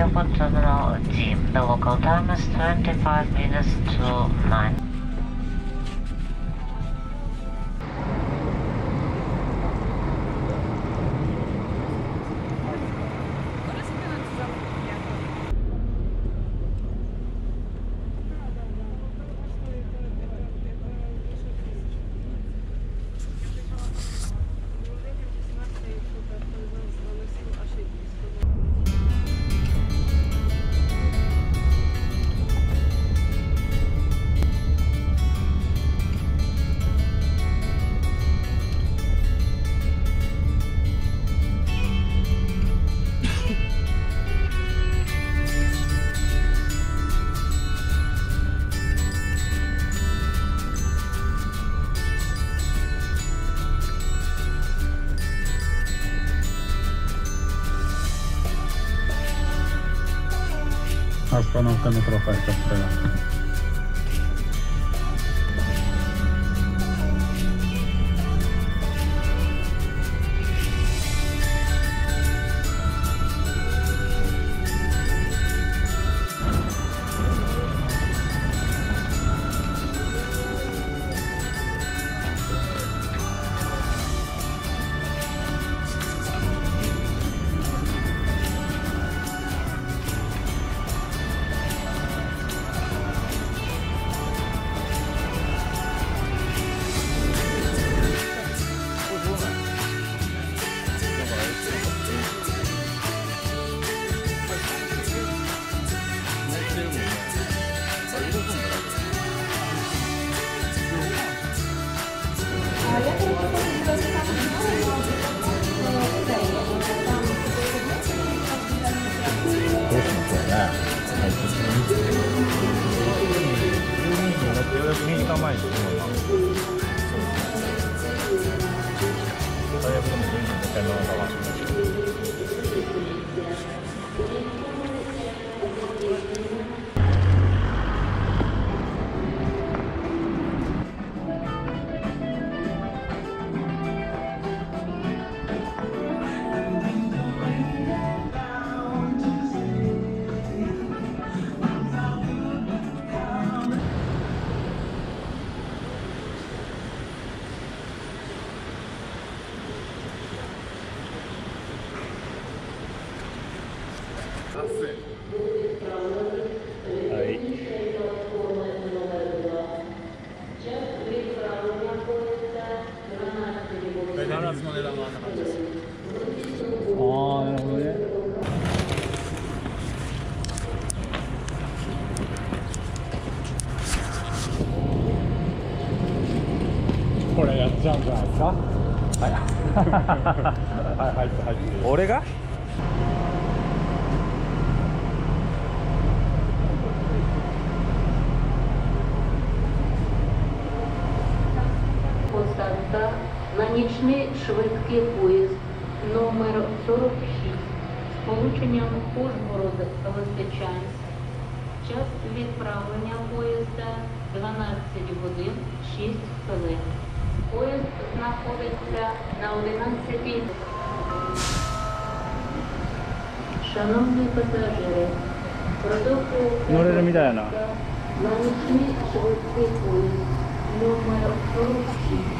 Airport Terminal D. The local time is 25 minutes to 9. para não ficar no trocado papel. これやっちゃうんじゃない。ですか。はい。はい、入って、入って。俺が Сарта на нічний швидкий поїзд номер 46 з полученням Ужгород Лисичанськ. Час відправлення поїзда 12 годин 6 хвилин. Поїзд знаходиться на 11 Шановні пасажири, продовжується на нічний швидкий поїзд номер 46.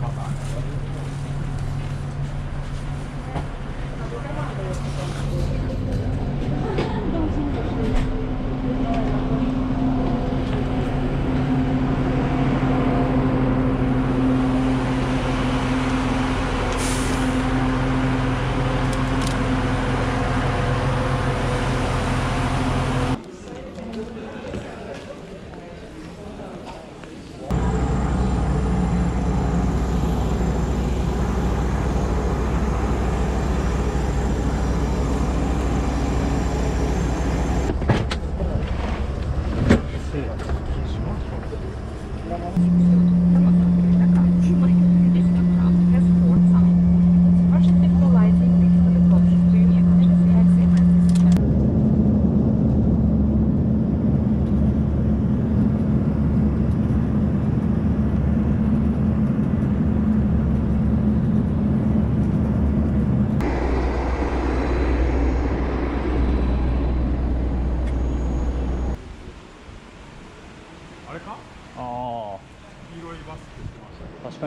Come on.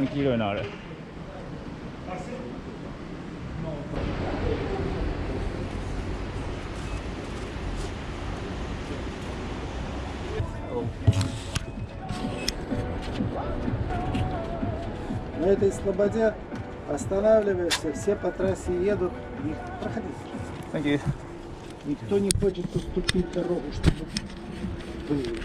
に黄色いのあるお На этой слободе останавливаешься, все по трассе едут. И проходи. Thank you. Никто не хочет уступить дорогу, чтобы были.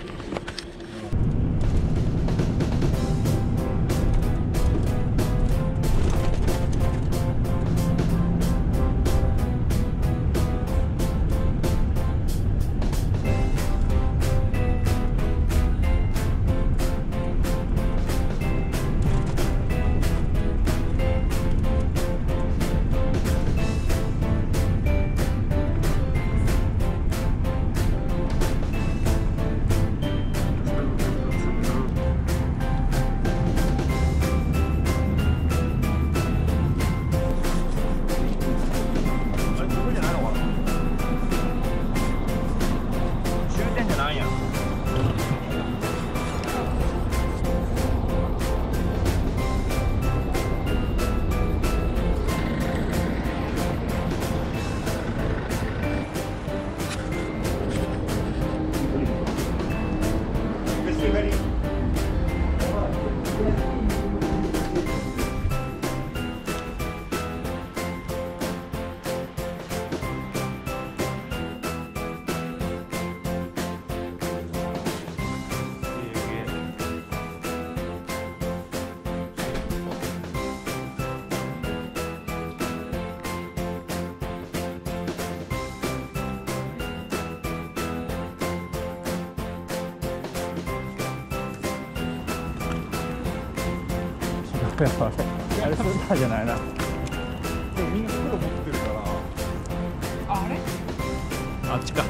やばいあれスーパーじゃないな。でもみんな袋持ってるから。あっちか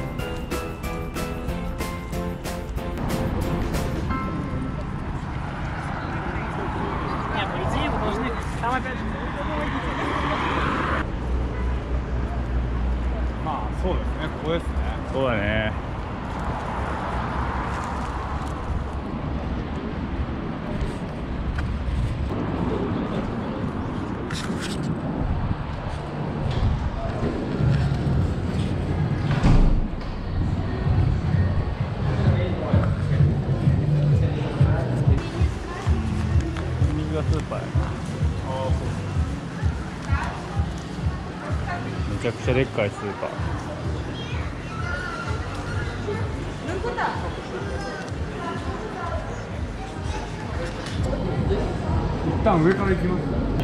ちゃくちゃでっかいスーパー。一旦上から行きます。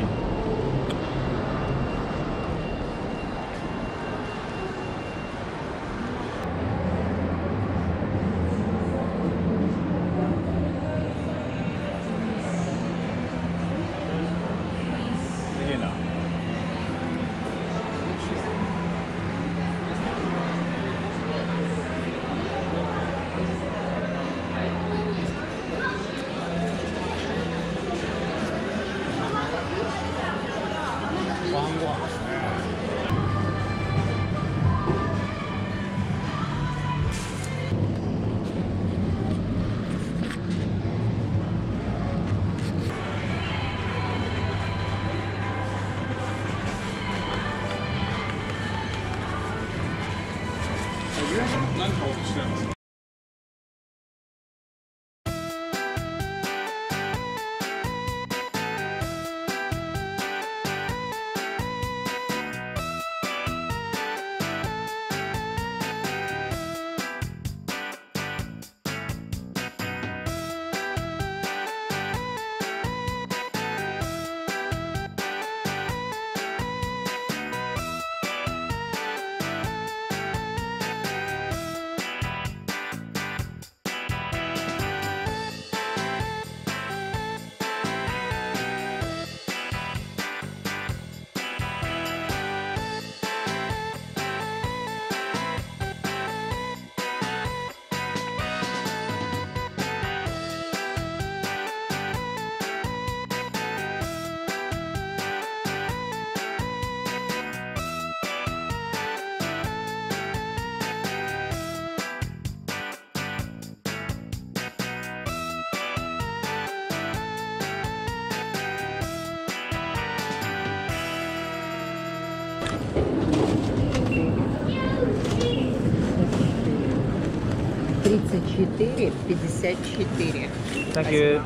34, 54. Так, э,